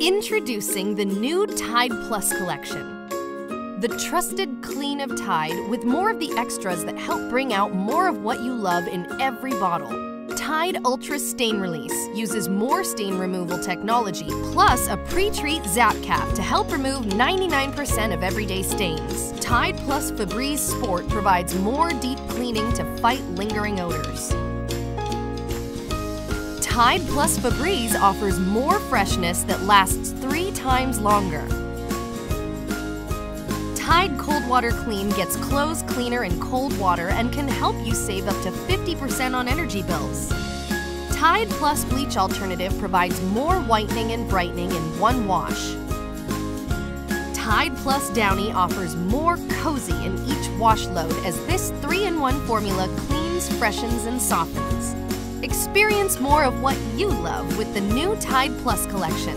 Introducing the new Tide Plus collection. The trusted clean of Tide with more of the extras that help bring out more of what you love in every bottle. Tide Ultra Stain Release uses more stain removal technology plus a pre-treat zap cap to help remove 99% of everyday stains. Tide Plus Febreze Sport provides more deep cleaning to fight lingering odors. Tide Plus Febreze offers more freshness that lasts three times longer. Tide Cold Water Clean gets clothes cleaner in cold water and can help you save up to 50% on energy bills. Tide Plus Bleach Alternative provides more whitening and brightening in one wash. Tide Plus Downy offers more cozy in each wash load as this 3 in 1 formula cleans, freshens, and softens. Experience more of what you love with the new Tide Plus collection.